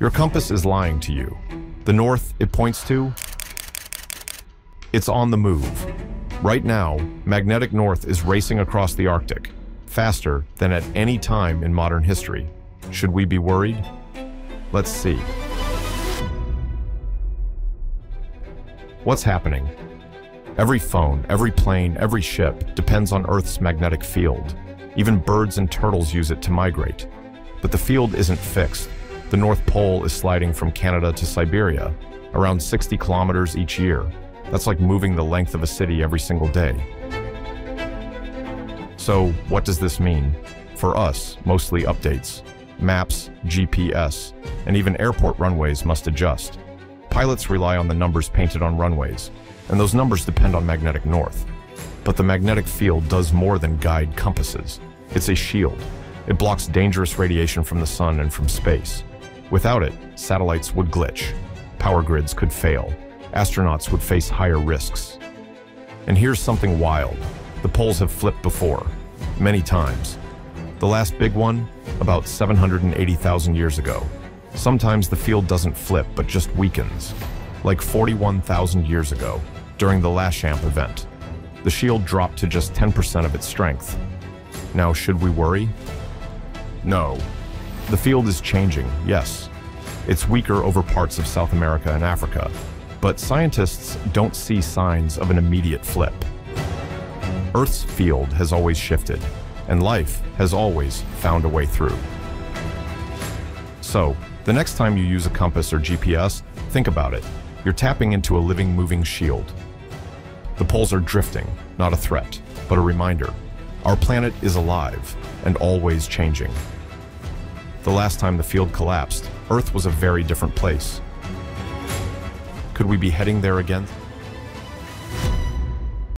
Your compass is lying to you. The north it points to, it's on the move. Right now, magnetic north is racing across the Arctic, faster than at any time in modern history. Should we be worried? Let's see. What's happening? Every phone, every plane, every ship depends on Earth's magnetic field. Even birds and turtles use it to migrate. But the field isn't fixed. The North Pole is sliding from Canada to Siberia, around 60 kilometers each year. That's like moving the length of a city every single day. So what does this mean? For us, mostly updates. Maps, GPS, and even airport runways must adjust. Pilots rely on the numbers painted on runways, and those numbers depend on magnetic north. But the magnetic field does more than guide compasses. It's a shield. It blocks dangerous radiation from the sun and from space. Without it, satellites would glitch. Power grids could fail. Astronauts would face higher risks. And here's something wild. The poles have flipped before, many times. The last big one, about 780,000 years ago. Sometimes the field doesn't flip, but just weakens. Like 41,000 years ago, during the Laschamp event. The shield dropped to just 10% of its strength. Now, should we worry? No. The field is changing, yes. It's weaker over parts of South America and Africa, but scientists don't see signs of an immediate flip. Earth's field has always shifted, and life has always found a way through. So, the next time you use a compass or GPS, think about it. You're tapping into a living, moving shield. The poles are drifting, not a threat, but a reminder. Our planet is alive and always changing. The last time the field collapsed, Earth was a very different place. Could we be heading there again?